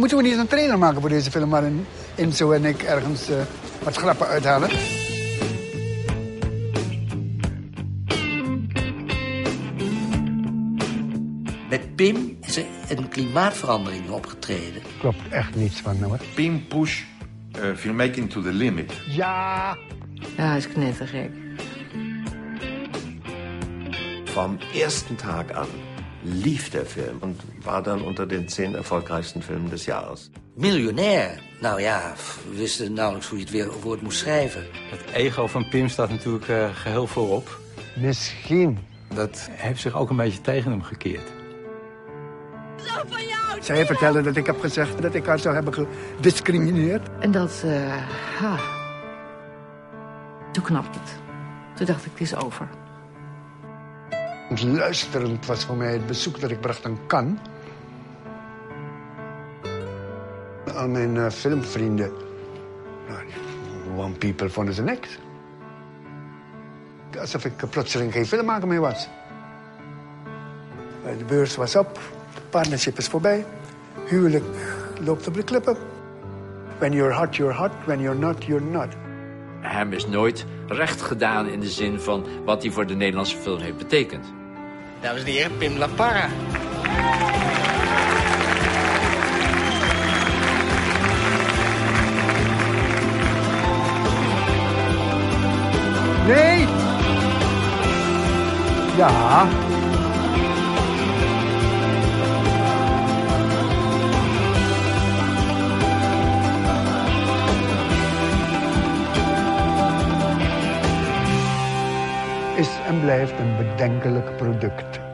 Moeten we niet een trailer maken voor deze film... waarin Inzo en ik ergens uh, wat grappen uithalen? Met Pim is er een klimaatverandering opgetreden. Klopt echt niets van, hoor. Pim push uh, filmmaking to the limit. Ja! Ja, hij is knettergek. Vom ersten Tag an lief der Film und war dann unter den zehn erfolgreichsten Filmen des Jahres. Miljonair? Nou ja, we wisten nauwelijks hoe je het weer woord moest schrijven. Het ego van Pim staat natuurlijk uh, geheel voorop. Misschien. Dat heeft zich ook een beetje tegen hem gekeerd. Zo van jou! Zij vertellen dat ik heb gezegd dat ik haar zou hebben gediscrimineerd. En dat, uh, ha. Toen knapt het. Toen dacht ik, het is over. Luisterend was voor mij het bezoek dat ik bracht aan Cannes. Al mijn uh, filmvrienden. Nou, one people vonden ze niks. Alsof ik plotseling geen filmmaker meer was. De beurs was op, de partnership is voorbij. Huwelijk loopt op de klippen. When you're hot, you're hot. When you're not, you're not. Hem is nooit recht gedaan in de zin van wat hij voor de Nederlandse film heeft betekend. Dames en heren, Pim La Parra. Nee! Ja. Is en blijft een bedenkelijk product.